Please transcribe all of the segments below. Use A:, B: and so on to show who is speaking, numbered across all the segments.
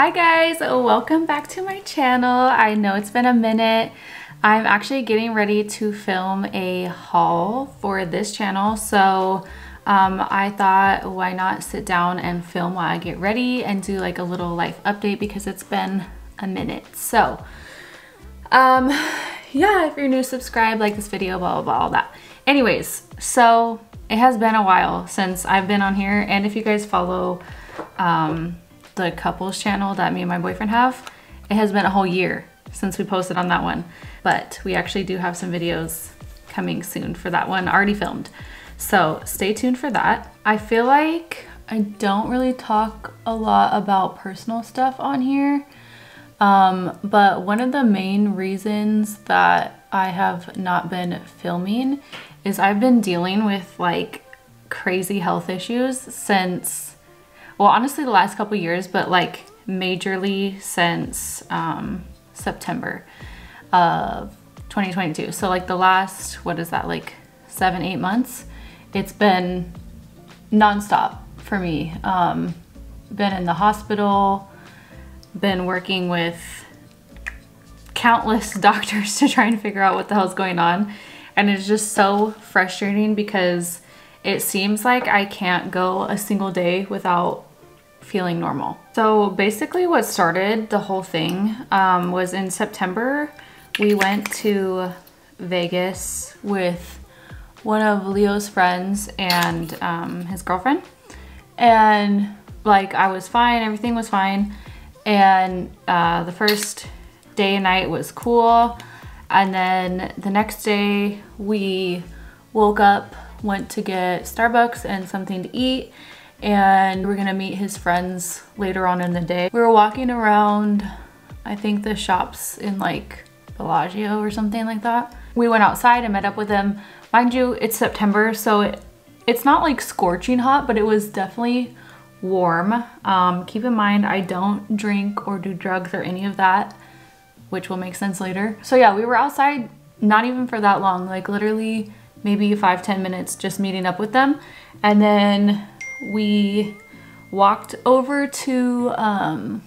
A: Hi guys, welcome back to my channel. I know it's been a minute. I'm actually getting ready to film a haul for this channel. So um, I thought why not sit down and film while I get ready and do like a little life update because it's been a minute. So um, yeah, if you're new, subscribe, like this video, blah, blah, blah, all that. Anyways, so it has been a while since I've been on here. And if you guys follow um, the couples channel that me and my boyfriend have, it has been a whole year since we posted on that one. But we actually do have some videos coming soon for that one, already filmed. So stay tuned for that. I feel like I don't really talk a lot about personal stuff on here. Um, but one of the main reasons that I have not been filming is I've been dealing with like crazy health issues since, well, honestly, the last couple years, but like majorly since um, September of 2022. So like the last, what is that, like seven, eight months, it's been nonstop for me. Um, been in the hospital, been working with countless doctors to try and figure out what the hell's going on. And it's just so frustrating because it seems like I can't go a single day without feeling normal. So basically what started the whole thing um, was in September, we went to Vegas with one of Leo's friends and um, his girlfriend. And like I was fine, everything was fine. And uh, the first day and night was cool. And then the next day we woke up, went to get Starbucks and something to eat and we're gonna meet his friends later on in the day. We were walking around, I think the shops in like Bellagio or something like that. We went outside and met up with him. Mind you, it's September, so it, it's not like scorching hot, but it was definitely warm. Um, keep in mind, I don't drink or do drugs or any of that, which will make sense later. So yeah, we were outside not even for that long, like literally maybe five ten minutes just meeting up with them. And then we walked over to, um,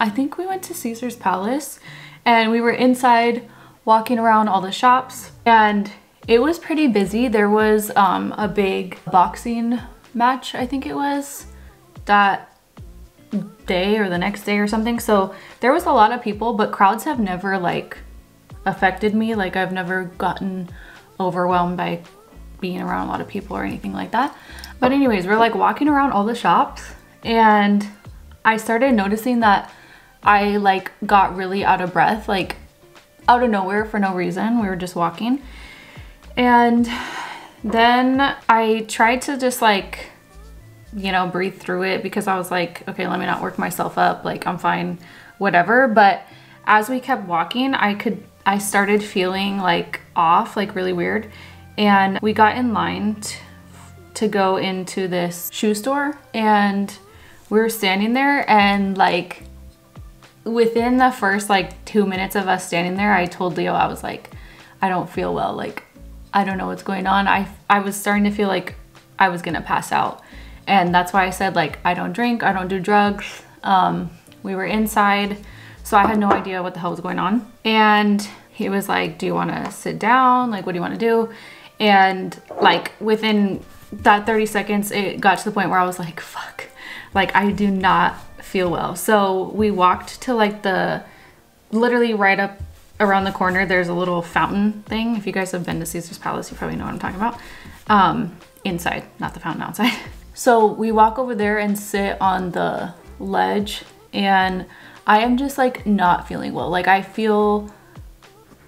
A: I think we went to Caesar's Palace and we were inside walking around all the shops and it was pretty busy. There was um, a big boxing match, I think it was, that day or the next day or something. So there was a lot of people, but crowds have never like affected me. Like I've never gotten overwhelmed by being around a lot of people or anything like that. But anyways, we're like walking around all the shops and I started noticing that I like got really out of breath, like out of nowhere for no reason. We were just walking. And then I tried to just like, you know, breathe through it because I was like, okay, let me not work myself up. Like I'm fine, whatever. But as we kept walking, I could, I started feeling like off, like really weird. And we got in line to go into this shoe store and we were standing there and like within the first like two minutes of us standing there, I told Leo, I was like, I don't feel well. Like, I don't know what's going on. I, I was starting to feel like I was gonna pass out. And that's why I said like, I don't drink, I don't do drugs. Um, we were inside, so I had no idea what the hell was going on. And he was like, do you wanna sit down? Like, what do you wanna do? And like within that 30 seconds, it got to the point where I was like, fuck, like I do not feel well. So we walked to like the, literally right up around the corner, there's a little fountain thing. If you guys have been to Caesar's Palace, you probably know what I'm talking about. Um, inside, not the fountain outside. So we walk over there and sit on the ledge and I am just like not feeling well. Like I feel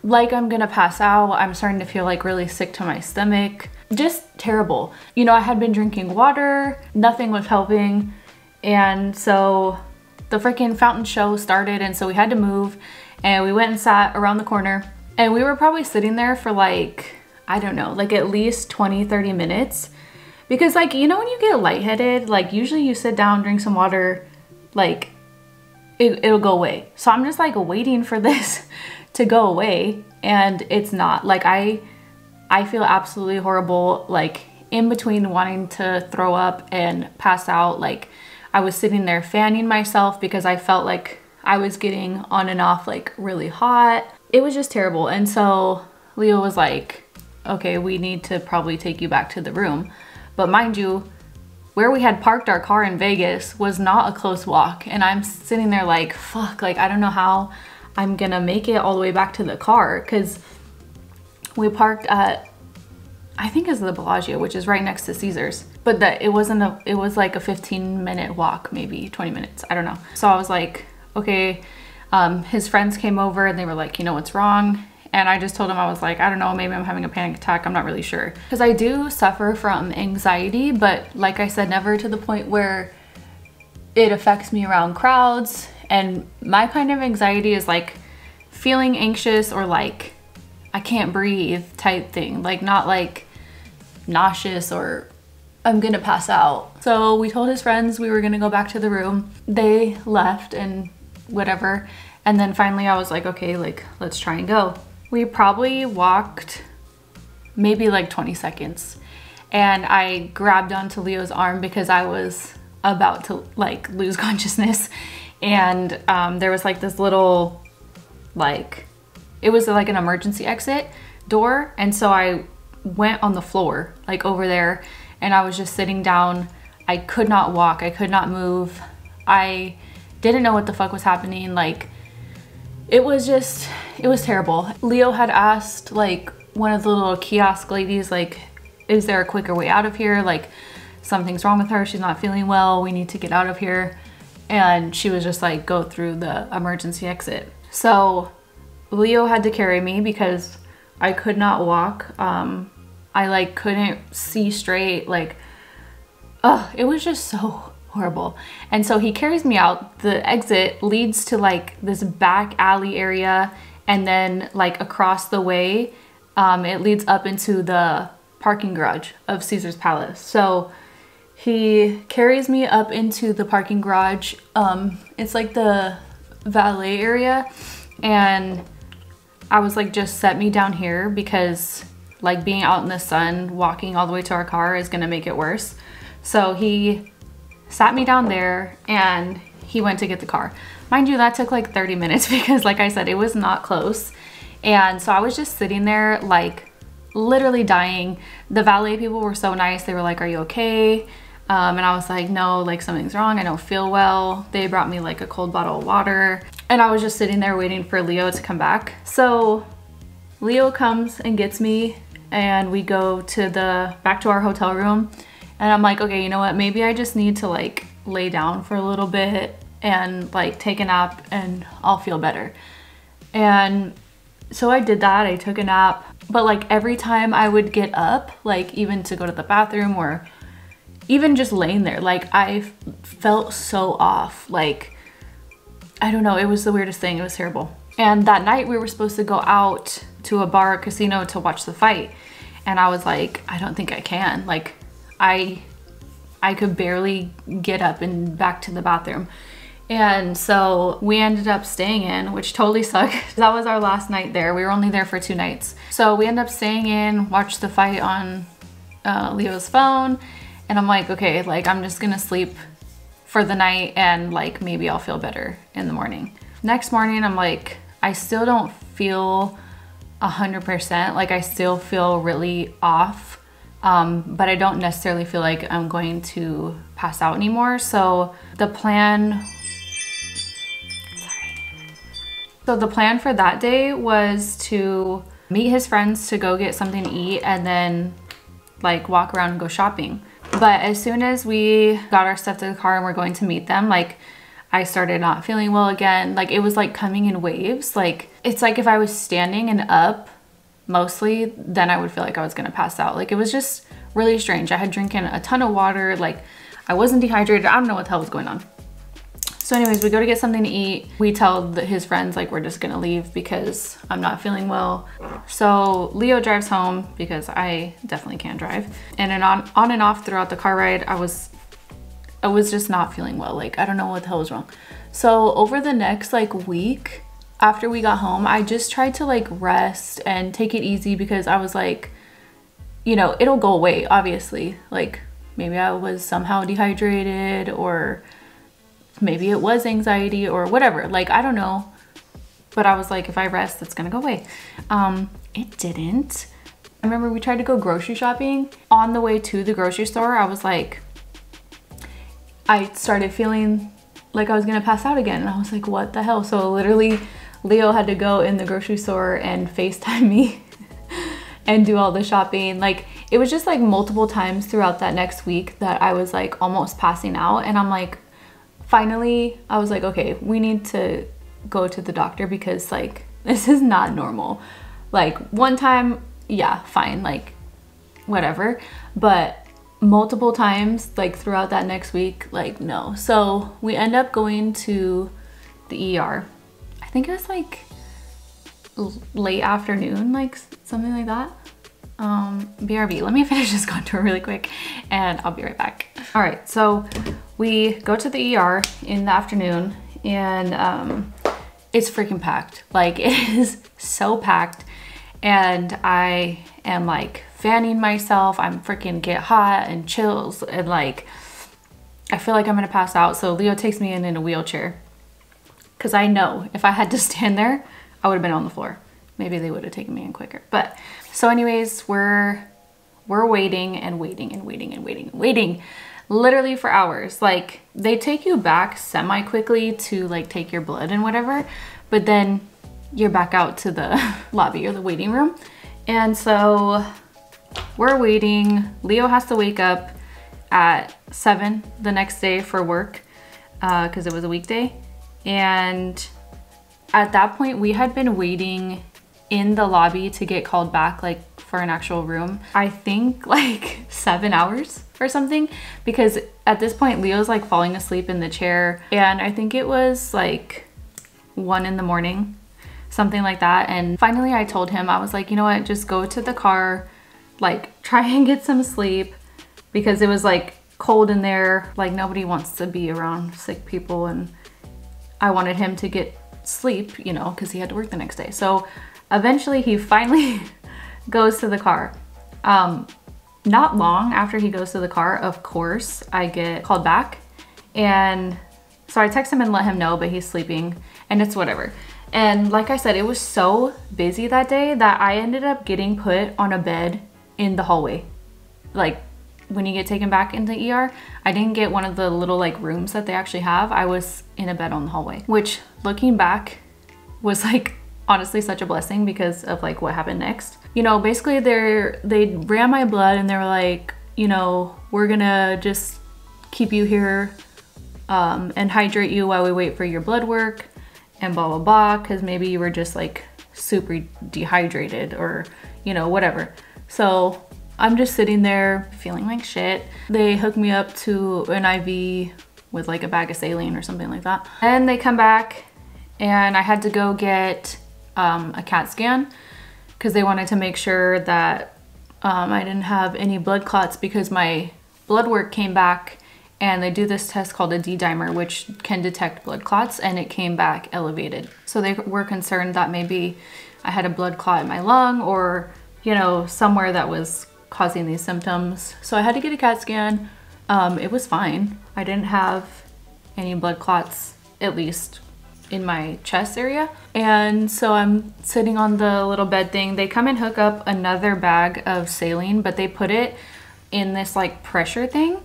A: like I'm gonna pass out. I'm starting to feel like really sick to my stomach just terrible. You know, I had been drinking water, nothing was helping. And so the freaking fountain show started and so we had to move and we went and sat around the corner and we were probably sitting there for like, I don't know, like at least 20, 30 minutes. Because like, you know, when you get lightheaded, like usually you sit down, drink some water, like it, it'll go away. So I'm just like waiting for this to go away and it's not like I I feel absolutely horrible, like in between wanting to throw up and pass out. Like I was sitting there fanning myself because I felt like I was getting on and off like really hot. It was just terrible. And so Leo was like, okay, we need to probably take you back to the room. But mind you, where we had parked our car in Vegas was not a close walk. And I'm sitting there like, fuck, like I don't know how I'm gonna make it all the way back to the car because we parked at, I think it's the Bellagio, which is right next to Caesars. But that it wasn't a, it was like a 15 minute walk, maybe 20 minutes, I don't know. So I was like, okay, um, his friends came over and they were like, you know what's wrong? And I just told him, I was like, I don't know, maybe I'm having a panic attack. I'm not really sure. Because I do suffer from anxiety, but like I said, never to the point where it affects me around crowds. And my kind of anxiety is like feeling anxious or like I can't breathe type thing. Like not like nauseous or I'm gonna pass out. So we told his friends we were gonna go back to the room. They left and whatever. And then finally I was like, okay, like let's try and go. We probably walked maybe like 20 seconds and I grabbed onto Leo's arm because I was about to like lose consciousness and um, there was like this little like it was like an emergency exit door and so I went on the floor like over there and I was just sitting down I could not walk I could not move I didn't know what the fuck was happening like it was just, it was terrible. Leo had asked like one of the little kiosk ladies, like, is there a quicker way out of here? Like something's wrong with her. She's not feeling well. We need to get out of here. And she was just like, go through the emergency exit. So Leo had to carry me because I could not walk. Um, I like couldn't see straight. Like, oh, it was just so horrible. And so he carries me out. The exit leads to like this back alley area and then like across the way, um, it leads up into the parking garage of Caesar's Palace. So he carries me up into the parking garage. Um, it's like the valet area and I was like, just set me down here because like being out in the sun, walking all the way to our car is gonna make it worse. So he sat me down there and he went to get the car. Mind you, that took like 30 minutes because like I said, it was not close. And so I was just sitting there like literally dying. The valet people were so nice. They were like, are you okay? Um, and I was like, no, like something's wrong. I don't feel well. They brought me like a cold bottle of water. And I was just sitting there waiting for Leo to come back. So Leo comes and gets me and we go to the back to our hotel room and I'm like, okay, you know what? Maybe I just need to like lay down for a little bit and like take a nap and I'll feel better. And so I did that. I took a nap. But like every time I would get up, like even to go to the bathroom or even just laying there, like I felt so off. Like, I don't know. It was the weirdest thing. It was terrible. And that night we were supposed to go out to a bar casino to watch the fight. And I was like, I don't think I can. Like, I I could barely get up and back to the bathroom. And so we ended up staying in, which totally sucked. that was our last night there. We were only there for two nights. So we ended up staying in, watched the fight on uh, Leo's phone. And I'm like, okay, like I'm just gonna sleep for the night and like maybe I'll feel better in the morning. Next morning, I'm like, I still don't feel 100%. Like I still feel really off um, but I don't necessarily feel like I'm going to pass out anymore. So the plan. So the plan for that day was to meet his friends to go get something to eat and then like walk around and go shopping. But as soon as we got our stuff to the car and we're going to meet them, like I started not feeling well again. Like it was like coming in waves. Like it's like if I was standing and up mostly, then I would feel like I was gonna pass out. Like it was just really strange. I had drinking a ton of water, like I wasn't dehydrated. I don't know what the hell was going on. So anyways, we go to get something to eat. We tell his friends like we're just gonna leave because I'm not feeling well. So Leo drives home because I definitely can't drive. And on, on and off throughout the car ride, I was I was just not feeling well. Like I don't know what the hell was wrong. So over the next like week, after we got home, I just tried to like rest and take it easy because I was like, you know, it'll go away, obviously. Like maybe I was somehow dehydrated or maybe it was anxiety or whatever. Like, I don't know. But I was like, if I rest, it's gonna go away. Um, it didn't. I remember we tried to go grocery shopping. On the way to the grocery store, I was like, I started feeling like I was gonna pass out again. And I was like, what the hell? So literally, Leo had to go in the grocery store and FaceTime me and do all the shopping. Like, it was just like multiple times throughout that next week that I was like almost passing out. And I'm like, finally, I was like, okay, we need to go to the doctor because like this is not normal. Like one time, yeah, fine, like whatever. But multiple times, like throughout that next week, like no. So we end up going to the ER. I think it was like late afternoon, like something like that. Um, BRB, let me finish this contour really quick and I'll be right back. All right, so we go to the ER in the afternoon and um, it's freaking packed. Like it is so packed and I am like fanning myself. I'm freaking get hot and chills and like I feel like I'm gonna pass out. So Leo takes me in in a wheelchair because I know if I had to stand there, I would have been on the floor. Maybe they would have taken me in quicker. But so anyways, we're we're waiting and waiting and waiting and waiting and waiting literally for hours. Like they take you back semi quickly to like take your blood and whatever, but then you're back out to the lobby or the waiting room. And so we're waiting. Leo has to wake up at seven the next day for work because uh, it was a weekday. And at that point, we had been waiting in the lobby to get called back like for an actual room. I think like seven hours or something because at this point Leo's like falling asleep in the chair and I think it was like one in the morning, something like that. And finally I told him, I was like, you know what, just go to the car, like try and get some sleep because it was like cold in there. Like nobody wants to be around sick people and I wanted him to get sleep, you know, because he had to work the next day. So eventually he finally goes to the car. Um, not long after he goes to the car, of course, I get called back. And so I text him and let him know, but he's sleeping and it's whatever. And like I said, it was so busy that day that I ended up getting put on a bed in the hallway. Like when you get taken back into ER, I didn't get one of the little like rooms that they actually have. I was in a bed on the hallway, which looking back was like honestly such a blessing because of like what happened next. You know, basically they they ran my blood and they were like, you know, we're gonna just keep you here um, and hydrate you while we wait for your blood work and blah blah blah because maybe you were just like super dehydrated or you know whatever. So I'm just sitting there feeling like shit. They hook me up to an IV with like a bag of saline or something like that. And they come back and I had to go get um, a CAT scan because they wanted to make sure that um, I didn't have any blood clots because my blood work came back and they do this test called a D-dimer which can detect blood clots and it came back elevated. So they were concerned that maybe I had a blood clot in my lung or you know somewhere that was causing these symptoms. So I had to get a CAT scan. Um, it was fine. I didn't have any blood clots at least in my chest area. And so I'm sitting on the little bed thing. They come and hook up another bag of saline, but they put it in this like pressure thing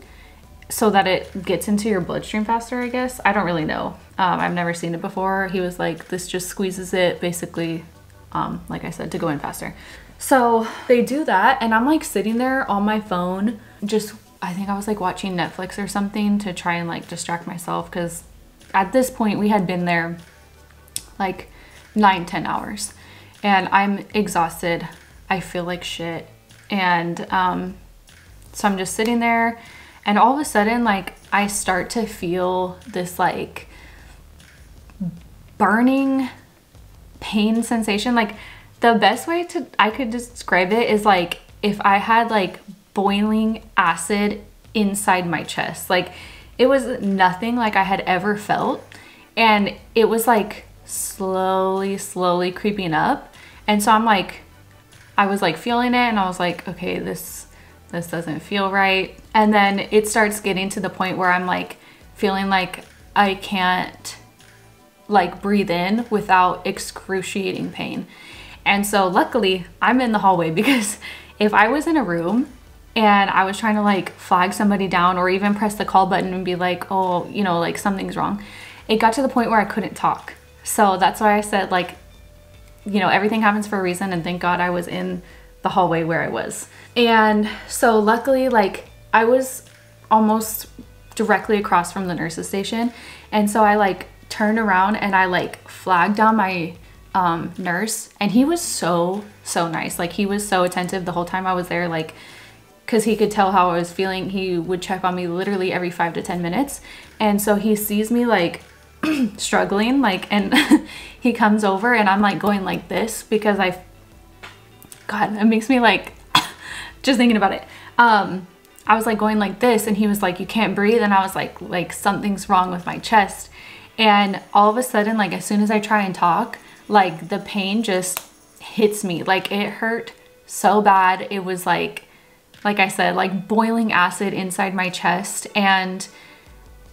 A: so that it gets into your bloodstream faster, I guess. I don't really know. Um, I've never seen it before. He was like, this just squeezes it basically, um, like I said, to go in faster. So they do that and I'm like sitting there on my phone, just, I think I was like watching Netflix or something to try and like distract myself because at this point we had been there like nine, 10 hours and I'm exhausted. I feel like shit. And um, so I'm just sitting there and all of a sudden like I start to feel this like burning pain sensation. Like the best way to I could describe it is like if I had like boiling acid inside my chest. Like it was nothing like I had ever felt. And it was like slowly, slowly creeping up. And so I'm like, I was like feeling it and I was like, okay, this, this doesn't feel right. And then it starts getting to the point where I'm like feeling like I can't like breathe in without excruciating pain. And so luckily I'm in the hallway because if I was in a room and I was trying to like flag somebody down or even press the call button and be like, oh, you know, like something's wrong, it got to the point where I couldn't talk. So that's why I said like, you know, everything happens for a reason and thank God I was in the hallway where I was. And so luckily like I was almost directly across from the nurse's station. And so I like turned around and I like flagged down my um, nurse and he was so, so nice. Like he was so attentive the whole time I was there. Like, cause he could tell how I was feeling. He would check on me literally every five to 10 minutes. And so he sees me like struggling, like, and he comes over and I'm like going like this because I, God, it makes me like, just thinking about it. Um, I was like going like this and he was like, you can't breathe. And I was like, like something's wrong with my chest. And all of a sudden, like as soon as I try and talk, like the pain just hits me. Like it hurt so bad. It was like, like I said, like boiling acid inside my chest. And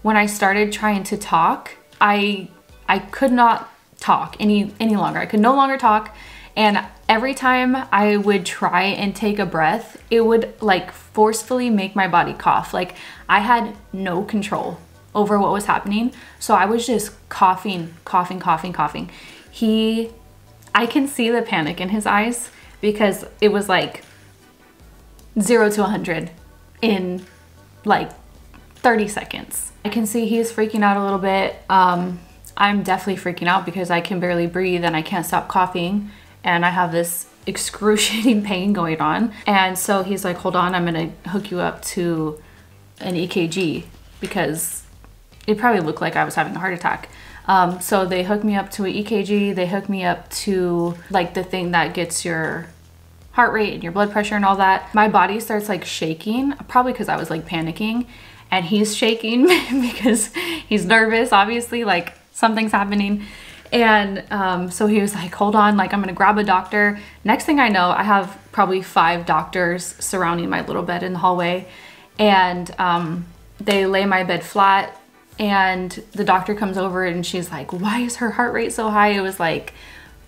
A: when I started trying to talk, I I could not talk any any longer. I could no longer talk. And every time I would try and take a breath, it would like forcefully make my body cough. Like I had no control over what was happening. So I was just coughing, coughing, coughing, coughing. He, I can see the panic in his eyes because it was like zero to 100 in like 30 seconds. I can see he's freaking out a little bit. Um, I'm definitely freaking out because I can barely breathe and I can't stop coughing and I have this excruciating pain going on. And so he's like, hold on, I'm gonna hook you up to an EKG because it probably looked like I was having a heart attack. Um, so they hooked me up to an EKG, they hooked me up to like the thing that gets your heart rate and your blood pressure and all that. My body starts like shaking, probably because I was like panicking and he's shaking because he's nervous, obviously, like something's happening. And um, so he was like, hold on, like I'm gonna grab a doctor. Next thing I know, I have probably five doctors surrounding my little bed in the hallway. And um, they lay my bed flat and the doctor comes over and she's like, why is her heart rate so high? It was like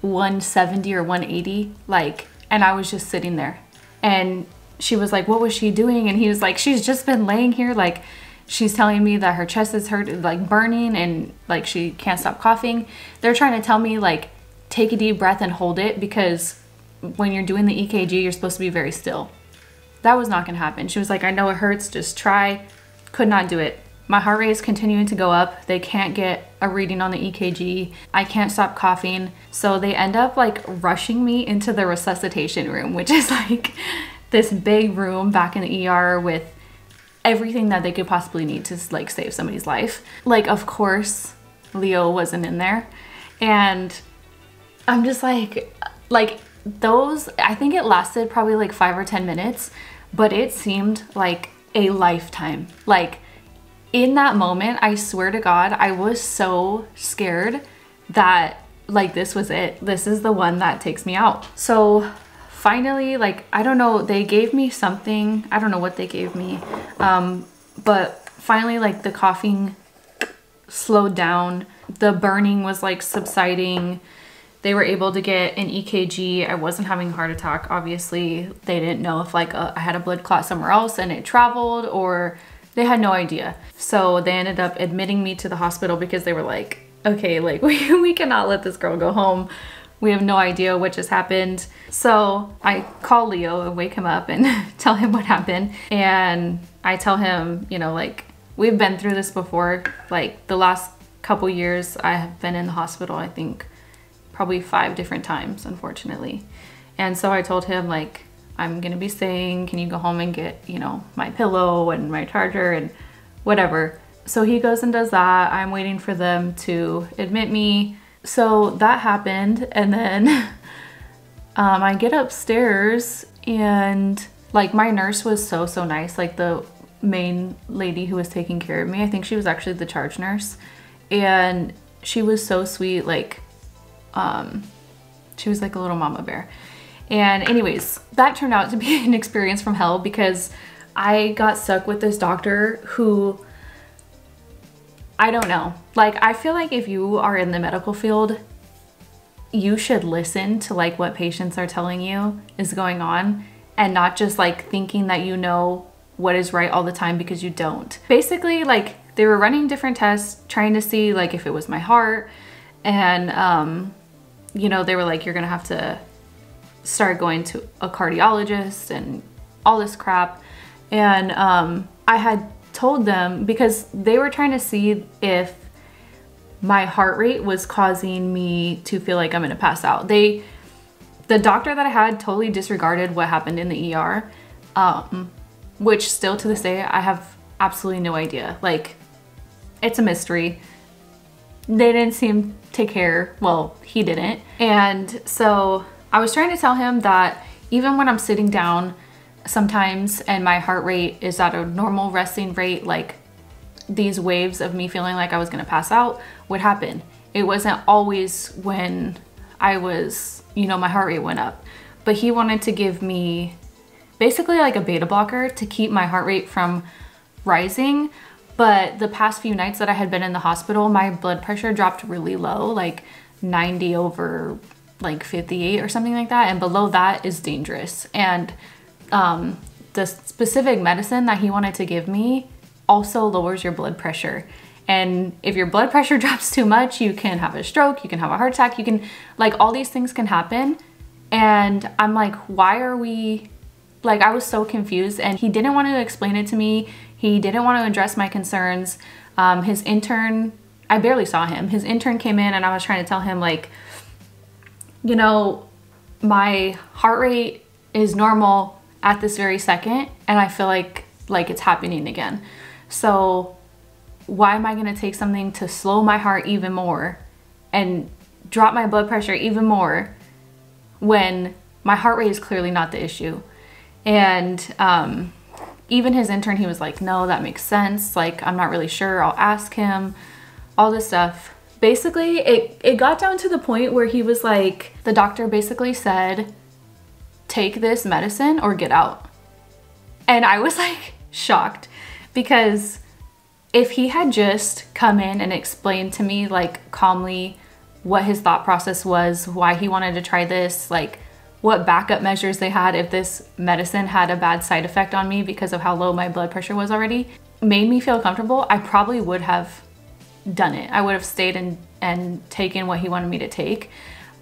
A: 170 or 180, like, and I was just sitting there. And she was like, what was she doing? And he was like, she's just been laying here, like, she's telling me that her chest is hurt like burning and like she can't stop coughing. They're trying to tell me like take a deep breath and hold it because when you're doing the ekg you're supposed to be very still. That was not gonna happen. She was like i know it hurts just try. Could not do it my heart rate is continuing to go up they can't get a reading on the ekg i can't stop coughing so they end up like rushing me into the resuscitation room which is like this big room back in the er with everything that they could possibly need to like save somebody's life. Like, of course, Leo wasn't in there. And I'm just like, like those, I think it lasted probably like five or 10 minutes, but it seemed like a lifetime. Like in that moment, I swear to God, I was so scared that like this was it. This is the one that takes me out. So finally, like, I don't know, they gave me something. I don't know what they gave me. Um, but finally, like, the coughing slowed down. The burning was, like, subsiding. They were able to get an EKG. I wasn't having a heart attack, obviously. They didn't know if, like, a, uh, I had a blood clot somewhere else and it traveled or they had no idea. So they ended up admitting me to the hospital because they were like, okay, like, we, we cannot let this girl go home we have no idea what just happened. So I call Leo and wake him up and tell him what happened. And I tell him, you know, like, we've been through this before. Like, the last couple years, I have been in the hospital, I think, probably five different times, unfortunately. And so I told him, like, I'm gonna be saying, Can you go home and get, you know, my pillow and my charger and whatever. So he goes and does that. I'm waiting for them to admit me so that happened and then um, I get upstairs and like my nurse was so, so nice. Like the main lady who was taking care of me, I think she was actually the charge nurse. And she was so sweet. Like, um, she was like a little mama bear. And anyways, that turned out to be an experience from hell because I got stuck with this doctor who I don't know. Like, I feel like if you are in the medical field, you should listen to like what patients are telling you is going on and not just like thinking that you know what is right all the time because you don't. Basically, like they were running different tests trying to see like if it was my heart and um you know, they were like you're to have to start going to a cardiologist and all this crap. And um I had told them because they were trying to see if my heart rate was causing me to feel like I'm gonna pass out. They, the doctor that I had totally disregarded what happened in the ER, um, which still to this day I have absolutely no idea. Like, it's a mystery. They didn't seem to care. Well, he didn't. And so I was trying to tell him that even when I'm sitting down sometimes and my heart rate is at a normal resting rate, like these waves of me feeling like I was gonna pass out would happen. It wasn't always when I was, you know, my heart rate went up. But he wanted to give me basically like a beta blocker to keep my heart rate from rising. But the past few nights that I had been in the hospital, my blood pressure dropped really low, like 90 over like 58 or something like that. And below that is dangerous. And um, the specific medicine that he wanted to give me also lowers your blood pressure. And if your blood pressure drops too much, you can have a stroke, you can have a heart attack, you can, like, all these things can happen. And I'm like, why are we, like, I was so confused. And he didn't want to explain it to me, he didn't want to address my concerns. Um, his intern, I barely saw him. His intern came in and I was trying to tell him, like, you know, my heart rate is normal at this very second, and I feel like like it's happening again. So why am I gonna take something to slow my heart even more and drop my blood pressure even more when my heart rate is clearly not the issue? And um, even his intern, he was like, no, that makes sense. Like, I'm not really sure. I'll ask him, all this stuff. Basically, it, it got down to the point where he was like, the doctor basically said, take this medicine or get out. And I was like shocked because if he had just come in and explained to me like calmly what his thought process was, why he wanted to try this, like what backup measures they had if this medicine had a bad side effect on me because of how low my blood pressure was already, made me feel comfortable, I probably would have done it. I would have stayed and, and taken what he wanted me to take.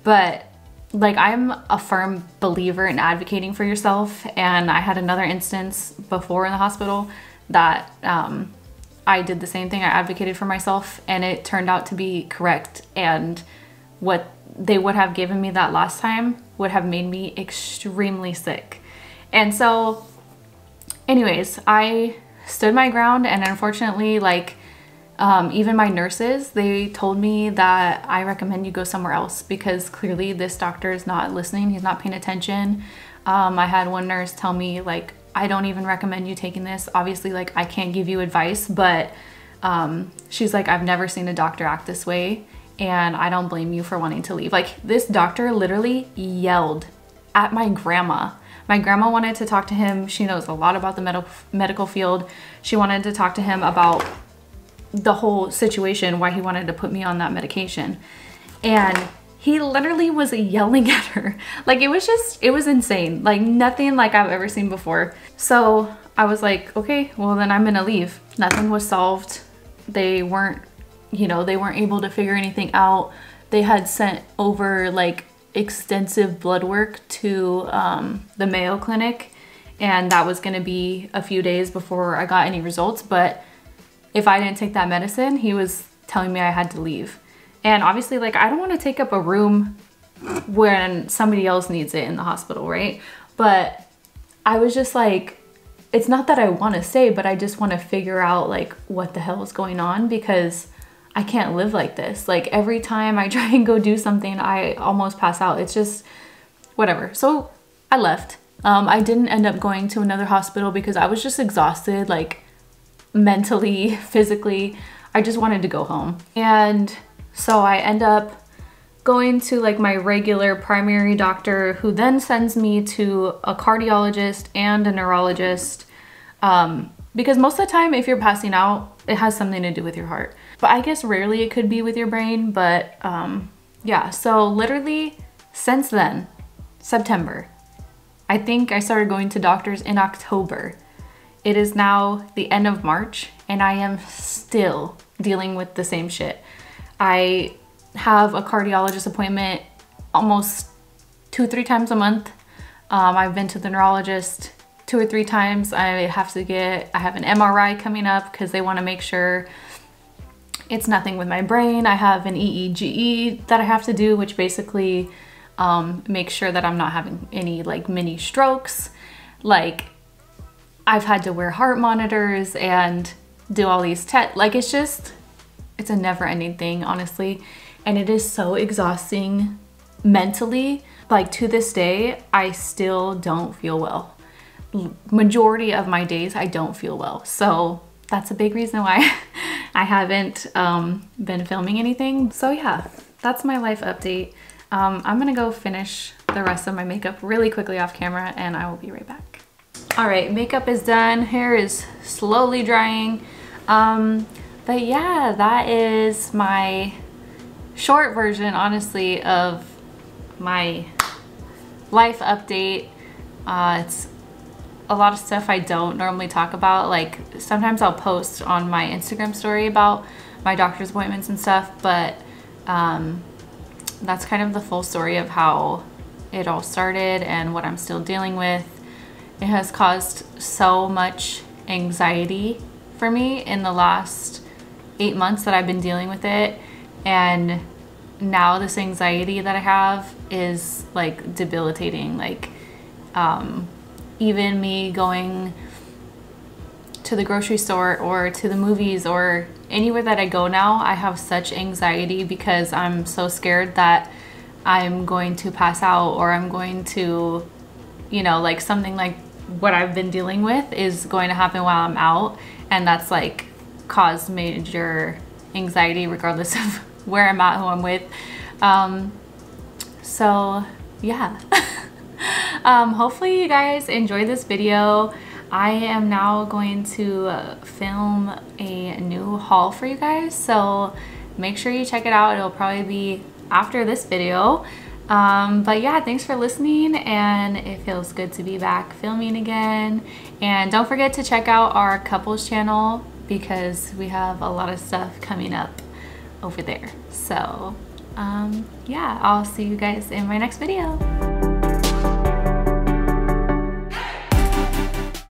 A: But like I'm a firm believer in advocating for yourself and I had another instance before in the hospital that um, I did the same thing. I advocated for myself and it turned out to be correct and what they would have given me that last time would have made me extremely sick. And so anyways, I stood my ground and unfortunately like um, even my nurses, they told me that I recommend you go somewhere else because clearly this doctor is not listening. He's not paying attention. Um, I had one nurse tell me like, I don't even recommend you taking this. Obviously, like I can't give you advice, but um, she's like, I've never seen a doctor act this way and I don't blame you for wanting to leave. Like this doctor literally yelled at my grandma. My grandma wanted to talk to him. She knows a lot about the med medical field. She wanted to talk to him about the whole situation why he wanted to put me on that medication. And he literally was yelling at her. Like it was just, it was insane. Like nothing like I've ever seen before. So I was like, okay, well then I'm gonna leave. Nothing was solved. They weren't, you know, they weren't able to figure anything out. They had sent over like extensive blood work to um, the Mayo Clinic and that was gonna be a few days before I got any results, but if I didn't take that medicine, he was telling me I had to leave. And obviously, like, I don't want to take up a room when somebody else needs it in the hospital, right? But I was just like, it's not that I want to stay, but I just want to figure out like what the hell is going on because I can't live like this. Like every time I try and go do something, I almost pass out. It's just whatever. So I left. Um, I didn't end up going to another hospital because I was just exhausted. Like mentally, physically. I just wanted to go home. And so I end up going to like my regular primary doctor who then sends me to a cardiologist and a neurologist um, because most of the time if you're passing out, it has something to do with your heart. But I guess rarely it could be with your brain, but um, yeah. So literally since then, September, I think I started going to doctors in October. It is now the end of March and I am still dealing with the same shit. I have a cardiologist appointment almost two, three times a month. Um, I've been to the neurologist two or three times. I have to get, I have an MRI coming up because they want to make sure it's nothing with my brain. I have an EEG that I have to do, which basically um, makes sure that I'm not having any like mini strokes. Like I've had to wear heart monitors and do all these tests. Like it's just, it's a never ending thing, honestly. And it is so exhausting mentally. Like to this day, I still don't feel well. Majority of my days, I don't feel well. So that's a big reason why I haven't um, been filming anything. So yeah, that's my life update. Um, I'm gonna go finish the rest of my makeup really quickly off camera and I will be right back. All right, makeup is done. Hair is slowly drying. Um, but yeah, that is my short version, honestly, of my life update. Uh, it's a lot of stuff I don't normally talk about. Like sometimes I'll post on my Instagram story about my doctor's appointments and stuff, but um, that's kind of the full story of how it all started and what I'm still dealing with. It has caused so much anxiety for me in the last eight months that I've been dealing with it. And now this anxiety that I have is like debilitating. Like, um, even me going to the grocery store or to the movies or anywhere that I go now, I have such anxiety because I'm so scared that I'm going to pass out or I'm going to, you know, like something like what I've been dealing with is going to happen while I'm out. And that's like caused major anxiety regardless of where I'm at, who I'm with. Um, so yeah. um, hopefully you guys enjoyed this video. I am now going to film a new haul for you guys. So make sure you check it out. It'll probably be after this video. Um, but yeah, thanks for listening and it feels good to be back filming again. And don't forget to check out our couples channel because we have a lot of stuff coming up over there. So um, yeah, I'll see you guys in my next video.